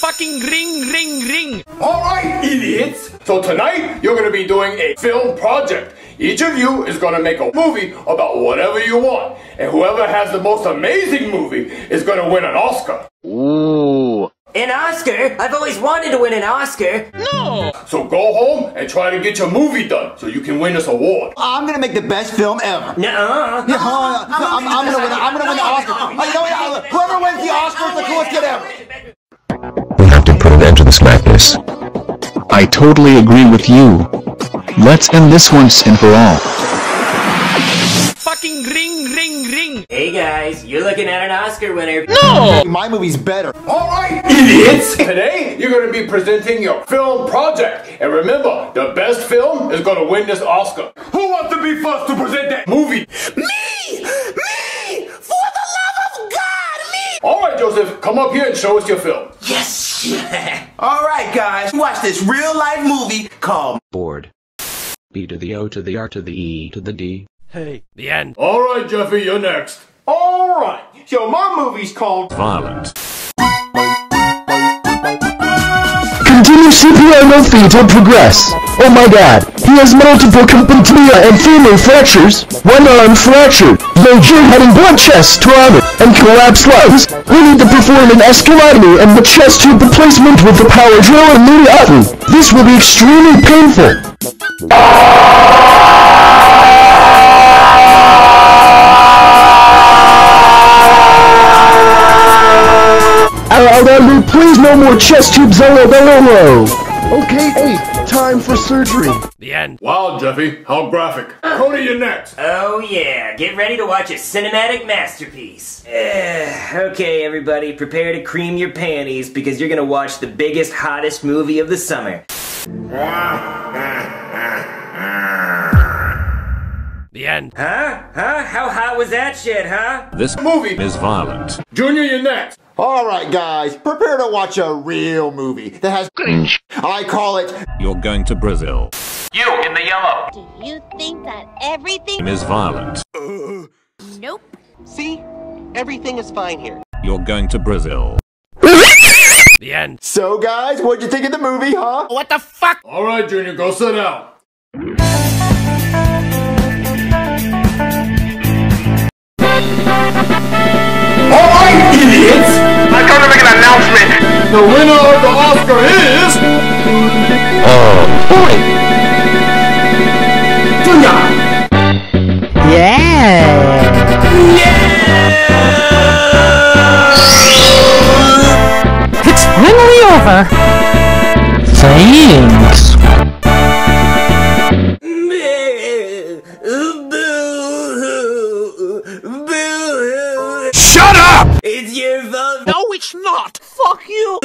Fucking ring, ring, ring. Alright, idiots! So tonight, you're gonna be doing a film project. Each of you is gonna make a movie about whatever you want. And whoever has the most amazing movie is gonna win an Oscar. Ooh. An Oscar? I've always wanted to win an Oscar. No! So go home and try to get your movie done so you can win this award. I'm gonna make the best film ever. Nuh-uh. Yeah, huh? I'm, I'm gonna win. I'm gonna win the Oscar. You know what? Whoever wins the Oscar is the coolest kid ever. We have to put an end to this madness. I totally agree with you. Let's end this once and for all. Fucking ring, ring, ring. Hey guys, you're looking at an Oscar winner. No! My movie's better. Alright, idiots! Today, you're gonna be presenting your film project. And remember, the best film is gonna win this Oscar. Who wants to be first to present that movie? Me! Me! For the love of God, me! Alright, Joseph, come up here and show us your film. Yes! Alright, guys, watch this real life movie called board. B to the O to the R to the E to the D. Hey, the end. Alright, Jeffy, you're next. Alright, so my movie's called Violent. Continue CPR no fee to progress. Oh my god, he has multiple compantlia and femur fractures, one arm fractured, major head and blood chest trauma, and collapsed lungs. We need to perform an escalotomy and the chest tube replacement with the power drill and immediately. This will be extremely painful. Please no more chest tube zolo bello. Okay, hey, time for surgery. The end. Wow, Jeffy, how graphic. Cody, you're next. Oh yeah, get ready to watch a cinematic masterpiece. Eh, okay, everybody, prepare to cream your panties because you're gonna watch the biggest, hottest movie of the summer. The end. Huh? Huh? How hot was that shit, huh? This Movie. is violent. Junior, you're next. Alright, guys, prepare to watch a real movie that has cringe. I call it You're going to Brazil. You in the yellow. Do you think that everything? Is violent. Nope. See? Everything is fine here. You're going to Brazil. The end. So, guys, what'd you think of the movie, huh? What the fuck? Alright, Junior, go sit down. The winner of the Oscar is... Oh, boy. Junior! Yeah! Yeah! It's finally over. Thanks. Shut up! It's your fault. No, it's not you.